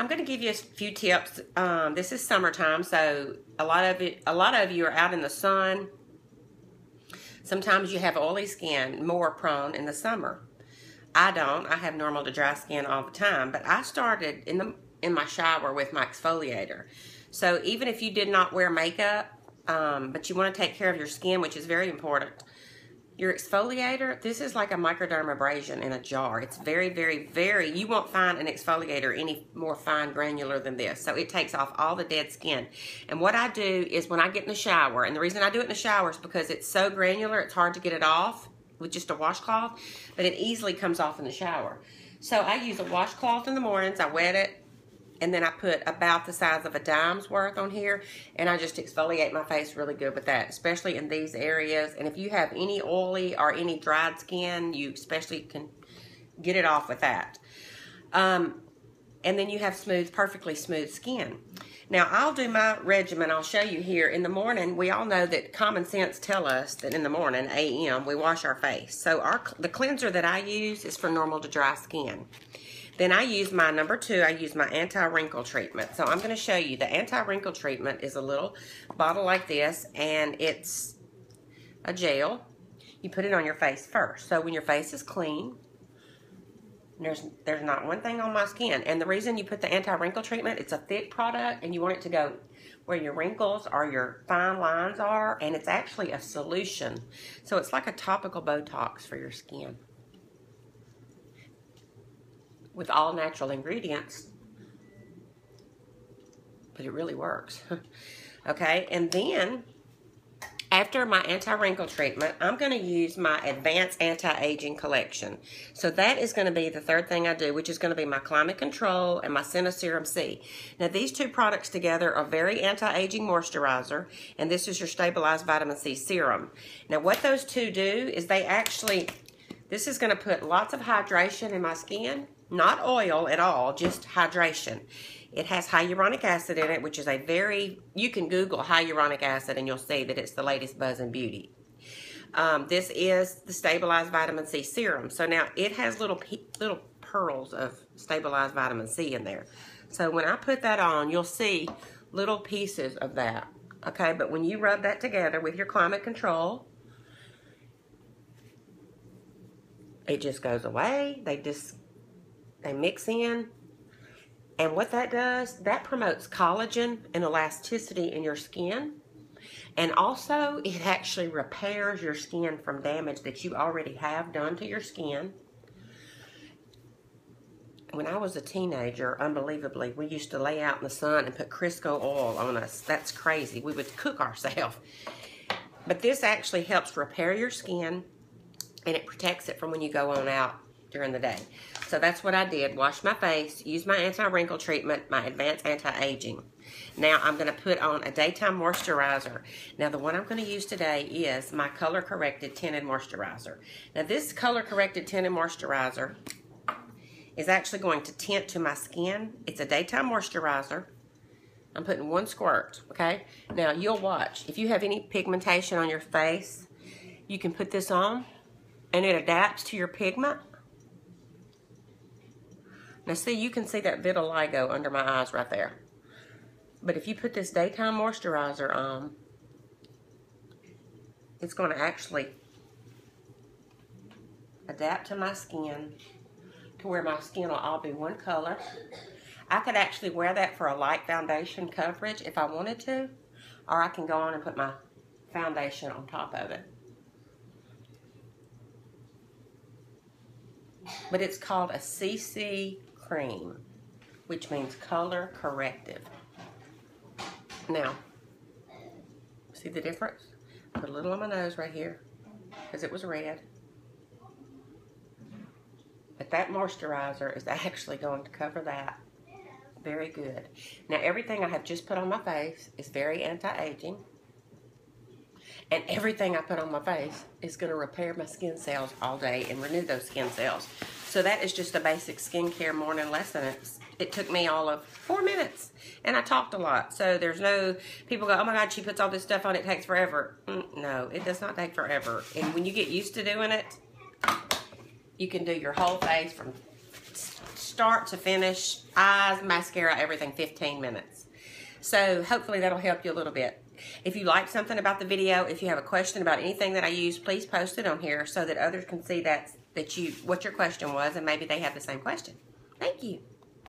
I'm going to give you a few tips. Um, this is summertime, so a lot of it, a lot of you are out in the sun. Sometimes you have oily skin, more prone in the summer. I don't. I have normal to dry skin all the time, but I started in the in my shower with my exfoliator. So even if you did not wear makeup, um, but you want to take care of your skin, which is very important, your exfoliator, this is like a microdermabrasion in a jar. It's very, very, very, you won't find an exfoliator any more fine granular than this. So it takes off all the dead skin. And what I do is when I get in the shower, and the reason I do it in the shower is because it's so granular, it's hard to get it off with just a washcloth, but it easily comes off in the shower. So I use a washcloth in the mornings, I wet it, and then I put about the size of a dime's worth on here and I just exfoliate my face really good with that especially in these areas. And if you have any oily or any dried skin you especially can get it off with that. Um, and then you have smooth perfectly smooth skin. Now I'll do my regimen I'll show you here. In the morning we all know that common sense tell us that in the morning AM we wash our face. So our the cleanser that I use is for normal to dry skin then I use my number two, I use my anti-wrinkle treatment. So I'm going to show you the anti-wrinkle treatment is a little bottle like this and it's a gel. You put it on your face first. So when your face is clean, there's there's not one thing on my skin. And the reason you put the anti-wrinkle treatment, it's a thick product and you want it to go where your wrinkles or your fine lines are and it's actually a solution. So it's like a topical Botox for your skin with all natural ingredients. But it really works. okay, and then after my anti-wrinkle treatment, I'm going to use my Advanced Anti-Aging Collection. So that is going to be the third thing I do, which is going to be my Climate Control and my Serum C. Now, these two products together are very anti-aging moisturizer, and this is your Stabilized Vitamin C Serum. Now, what those two do is they actually, this is going to put lots of hydration in my skin, not oil at all, just hydration. It has hyaluronic acid in it, which is a very, you can Google hyaluronic acid and you'll see that it's the latest buzz in beauty. Um, this is the stabilized vitamin C serum. So now it has little little pearls of stabilized vitamin C in there. So when I put that on, you'll see little pieces of that. Okay, but when you rub that together with your climate control, it just goes away. They just they mix in. And what that does, that promotes collagen and elasticity in your skin. And also, it actually repairs your skin from damage that you already have done to your skin. When I was a teenager, unbelievably, we used to lay out in the sun and put Crisco oil on us. That's crazy. We would cook ourselves. But this actually helps repair your skin and it protects it from when you go on out during the day. So that's what I did. Wash my face, use my anti-wrinkle treatment, my advanced anti-aging. Now I'm going to put on a daytime moisturizer. Now the one I'm going to use today is my color corrected tinted moisturizer. Now this color corrected tinted moisturizer is actually going to tint to my skin. It's a daytime moisturizer. I'm putting one squirt, okay? Now you'll watch. If you have any pigmentation on your face, you can put this on and it adapts to your pigment now see, you can see that vitiligo under my eyes right there. But if you put this daytime moisturizer on, it's going to actually adapt to my skin to where my skin will all be one color. I could actually wear that for a light foundation coverage if I wanted to, or I can go on and put my foundation on top of it. But it's called a CC cream, which means color corrective. Now, see the difference? Put a little on my nose right here because it was red. But that moisturizer is actually going to cover that very good. Now everything I have just put on my face is very anti-aging. And everything I put on my face is going to repair my skin cells all day and renew those skin cells. So that is just a basic skincare morning lesson. It's, it took me all of four minutes and I talked a lot. So there's no, people go, oh my God, she puts all this stuff on, it takes forever. Mm, no, it does not take forever. And when you get used to doing it, you can do your whole face from start to finish, eyes, mascara, everything, 15 minutes. So hopefully that'll help you a little bit. If you like something about the video, if you have a question about anything that I use, please post it on here so that others can see that that you what your question was and maybe they have the same question. Thank you.